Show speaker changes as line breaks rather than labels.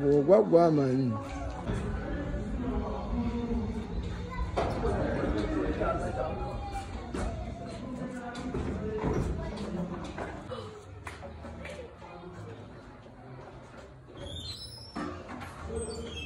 wogwagwamanyi Thank you.